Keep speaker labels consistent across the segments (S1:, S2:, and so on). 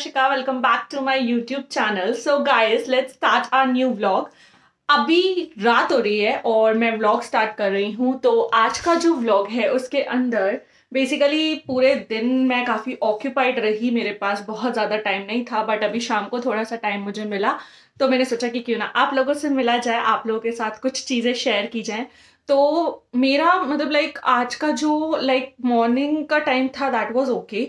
S1: Ashika. Welcome back to my YouTube channel. So guys, let's start our new vlog. अभी रात हो रही है और मैं व्लॉग स्टार्ट कर रही हूँ तो आज का जो व्लॉग है उसके अंदर बेसिकली पूरे दिन मैं काफ़ी ऑक्यूपाइड रही मेरे पास बहुत ज़्यादा टाइम नहीं था बट अभी शाम को थोड़ा सा टाइम मुझे मिला तो मैंने सोचा कि क्यों ना आप लोगों से मिला जाए आप लोगों के साथ कुछ चीज़ें शेयर की जाएँ तो मेरा मतलब लाइक आज का जो लाइक मॉर्निंग का टाइम था दैट वाज ओके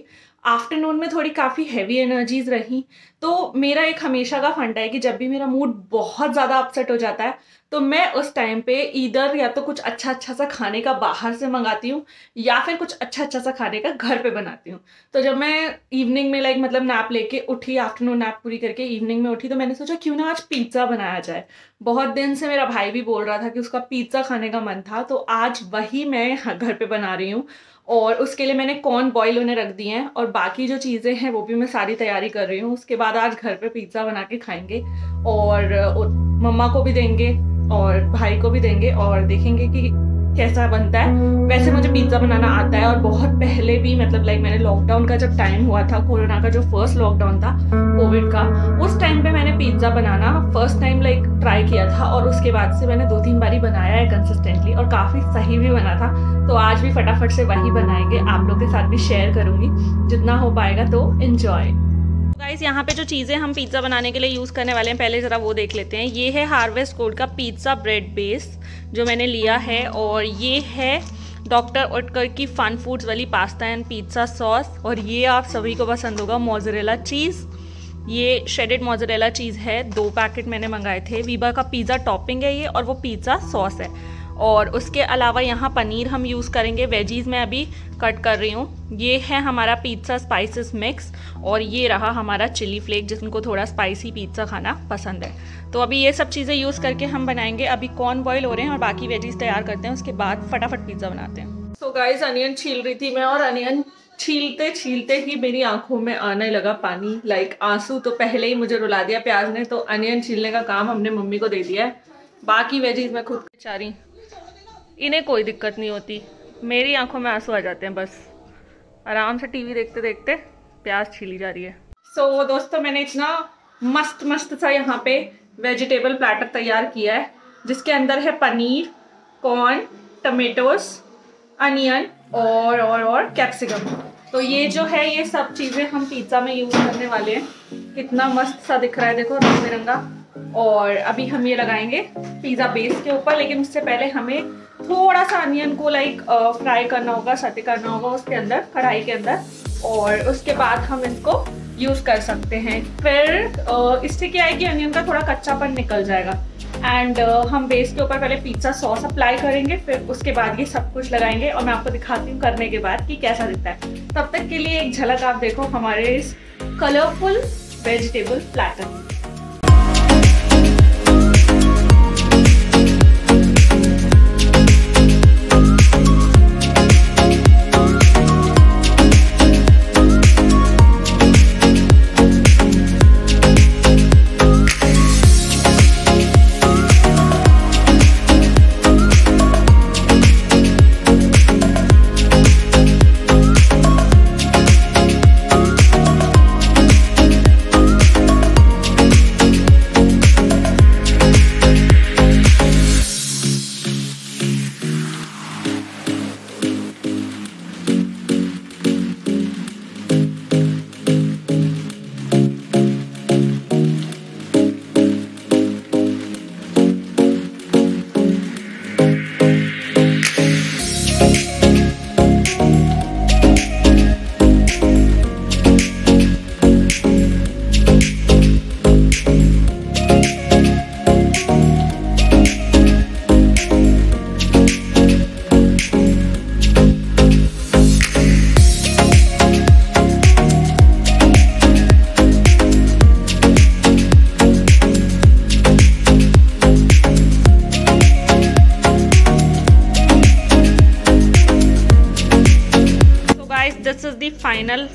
S1: आफ्टरनून में थोड़ी काफ़ी हैवी एनर्जीज रही। तो मेरा एक हमेशा का फंडा है कि जब भी मेरा मूड बहुत ज़्यादा अपसेट हो जाता है तो मैं उस टाइम पे इधर या तो कुछ अच्छा अच्छा सा खाने का बाहर से मंगाती हूँ, या फिर कुछ अच्छा अच्छा सा खाने का घर पे बनाती हूँ। तो जब मैं इवनिंग में लाइक मतलब नैप लेके उठी आफ्टरनून नैप पूरी करके इवनिंग में उठी तो मैंने सोचा क्यों ना आज पिज़्ज़ा बनाया जाए। बहुत दिन से मेरा भाई भी बोल रहा था कि उसका पिज़्ज़ा खाने का मन था तो आज वही मैं घर पर बना रही हूँ। और उसके लिए मैंने कॉर्न बॉयल होने रख दिए हैं और बाकी जो चीज़ें हैं वो भी मैं सारी तैयारी कर रही हूँ। उसके बाद आज घर पे पिज़्ज़ा बना के खाएँगे और मम्मा को भी देंगे और भाई को भी देंगे और देखेंगे कि कैसा बनता है। वैसे मुझे पिज़्ज़ा बनाना आता है और बहुत पहले भी मतलब लाइक मैंने लॉकडाउन का जब टाइम हुआ था, कोरोना का जो फ़र्स्ट लॉकडाउन था कोविड का। उस टाइम पे मैंने पिज़्ज़ा बनाना फ़र्स्ट टाइम लाइक ट्राई किया था और उसके बाद से मैंने दो तीन बारी बनाया है कंसिस्टेंटली और काफ़ी सही भी बना था। तो आज भी फटाफट से वही बनाएँगे। आप लोग के साथ भी शेयर करूँगी। जितना हो पाएगा तो इन्जॉय गाइस यहाँ पे जो चीज़ें हम पिज़्ज़ा बनाने के लिए यूज़ करने वाले हैं, पहले ज़रा वो देख लेते हैं। ये है हार्वेस्ट गोल्ड का पिज़्ज़ा ब्रेड बेस जो मैंने लिया है। और ये है डॉक्टर ओटकर की फन फूड्स वाली पास्ता एंड पिज़्ज़ा सॉस और ये आप सभी को पसंद होगा मोजरेला चीज़ ये शेडेड मोजरेला चीज़ है, दो पैकेट मैंने मंगाए थे। वीबा का पिज़्ज़ा टॉपिंग है ये और वो पिज़्ज़ा सॉस है। और उसके अलावा यहाँ पनीर हम यूज़ करेंगे। वेजीज़ मैं अभी कट कर रही हूँ। ये है हमारा पिज़्ज़ा स्पाइसेस मिक्स और ये रहा हमारा चिली फ्लेक जिनको थोड़ा स्पाइसी पिज़्ज़ा खाना पसंद है। तो अभी ये सब चीज़ें यूज़ करके हम बनाएँगे। अभी कॉर्न बॉयल हो रहे हैं और बाकी वेजीज़ तैयार करते हैं। उसके बाद फटाफट पिज़्ज़ा बनाते हैं। सो गाइज़ अनियन छील रही थी मैं और अनियन छीलते छीलते ही मेरी आँखों में आने लगा पानी। लाइक आँसू तो पहले ही मुझे रुला दिया प्याज ने तो अनियन छीलने का काम हमने मम्मी को दे दिया है। बाकी वेजीज मैं खुद चारी इन्हें कोई दिक्कत नहीं होती। मेरी आँखों में आँसू आ जाते हैं बस। आराम से टीवी देखते देखते प्याज छीली जा रही है। सो so, दोस्तों मैंने इतना मस्त मस्त सा यहाँ पे वेजिटेबल प्लेटर तैयार किया है जिसके अंदर है पनीर कॉर्न टमेटोस अनियन और और और कैप्सिकम तो ये जो है, ये सब चीज़ें हम पिज़्ज़ा में यूज़ करने वाले हैं। कितना मस्त सा दिख रहा है, देखो रंग बिरंगा और अभी हम ये लगाएँगे पिज़्ज़ा बेस के ऊपर, लेकिन उससे पहले हमें थोड़ा सा अनियन को लाइक फ्राई करना होगा सटे करना होगा उसके अंदर, कढ़ाई के अंदर। और उसके बाद हम इसको यूज़ कर सकते हैं। फिर इससे क्या है कि अनियन का थोड़ा कच्चापन निकल जाएगा। एंड uh, हम बेस के ऊपर पहले पिज़्ज़ा सॉस अप्लाई करेंगे फिर उसके बाद ये सब कुछ लगाएँगे और मैं आपको दिखाती हूँ करने के बाद कि कैसा दिखता है। तब तक के लिए एक झलक आप देखो हमारे इस colourful vegetable platter the final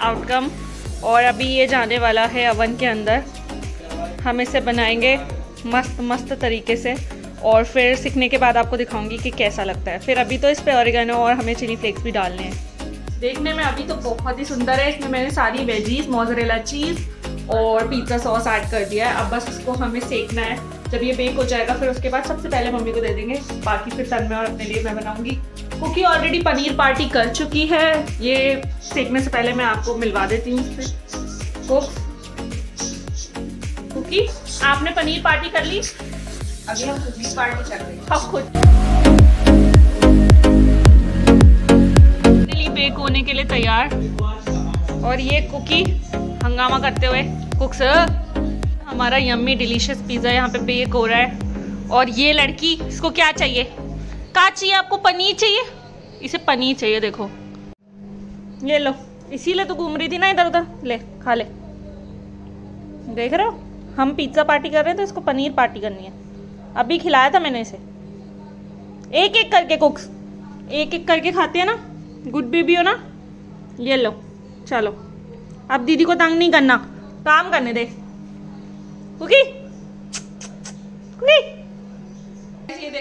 S1: outcome और अभी ये जाने वाला है अवन के अंदर। हम इसे बनाएँगे मस्त मस्त तरीके से। और फिर सीखने के बाद आपको दिखाऊँगी कि कैसा लगता है। फिर अभी तो इस पर ऑरिगेनो और हमें चिली फ्लेक्स भी डालने हैं। देखने में अभी तो बहुत ही सुंदर है। इसमें मैंने सारी वेजीज मोजरेला चीज़ और पिज़्ज़ा सॉस ऐड कर दिया है। अब बस इसको हमें सेकना है। जब ये बेक हो जाएगा, फिर उसके बाद सबसे पहले मम्मी को दे देंगे। बाकी फिर तन में और अपने लिए मैं बनाऊँगी। कुकी ऑलरेडी पनीर पार्टी कर चुकी है। ये सेकने से पहले मैं आपको मिलवा देती हूँ कुकी आपने पनीर पार्टी कर ली?
S2: अभी हम खुद पार्टी कर रहे हैं।
S1: हम खुद। बेक होने के लिए तैयार। और ये कुकी हंगामा करते हुए। कुक सर हमारा यम्मी डिलीशियस पिज़्ज़ा यहाँ पे बेक हो रहा है। और ये लड़की इसको क्या चाहिए? क्या चाहिए, आपको पनीर चाहिए? इसे पनीर चाहिए, देखो। ये लो, इसीलिए तो घूम रही थी ना इधर उधर। ले, खा ले। देख रहे हो? हम पिज़्ज़ा पार्टी कर रहे हैं तो इसको पनीर पार्टी करनी है। अभी खिलाया था मैंने इसे। एक एक करके कुक्स एक एक करके खाते हैं ना? गुड बेबी हो ना? ये लो, चलो। अब दीदी को तंग नहीं करना। काम करने दे। कुकी? कुकी?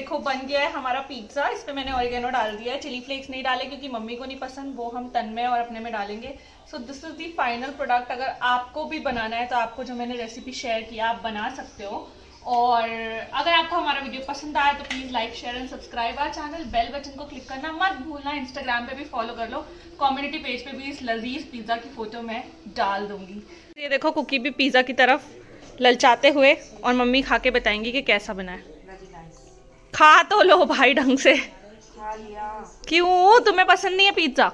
S1: देखो, बन गया है हमारा पिज़्ज़ा इस पर मैंने ऑरिगेनो डाल दिया है। चिली फ्लेक्स नहीं डाले क्योंकि मम्मी को नहीं पसंद। वो हम तन में और अपने में डालेंगे। So this is the final product अगर आपको भी बनाना है तो आपको जो मैंने रेसिपी शेयर किया, आप बना सकते हो। और अगर आपको हमारा वीडियो पसंद आया तो please like share and subscribe our channel bell button को क्लिक करना मत भूलना। इंस्टाग्राम पे भी फॉलो कर लो। कम्युनिटी पेज पे भी इस लजीज पिज़्ज़ा की फ़ोटो मैं डाल दूँगी। ये देखो कुकी भी पिज़्ज़ा की तरफ़ ललचाते हुए और मम्मी खा के बताएँगी कि कैसा बना है। खा तो लो भाई ढंग से। क्यों? तुम्हें पसंद नहीं है पिज़्ज़ा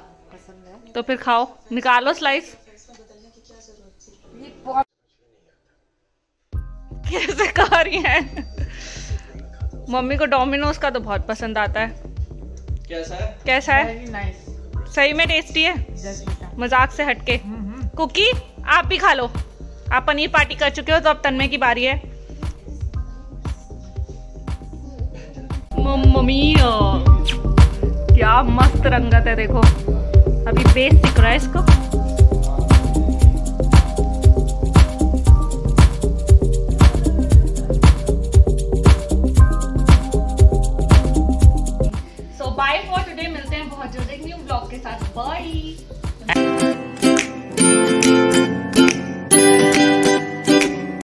S1: तो फिर खाओ। निकालो स्लाइस कैसे खा रही है? मम्मी को डोमिनोज का तो बहुत पसंद आता है। कैसा है? कैसा है? सही में टेस्टी है। मज़ाक से हटके। कुकी आप भी खा लो। आप पनीर पार्टी कर चुके हो तो अब तन्मय की बारी है। मम्मी क्या मस्त रंगत है देखो। अभी बेस दिख रहा है इसको।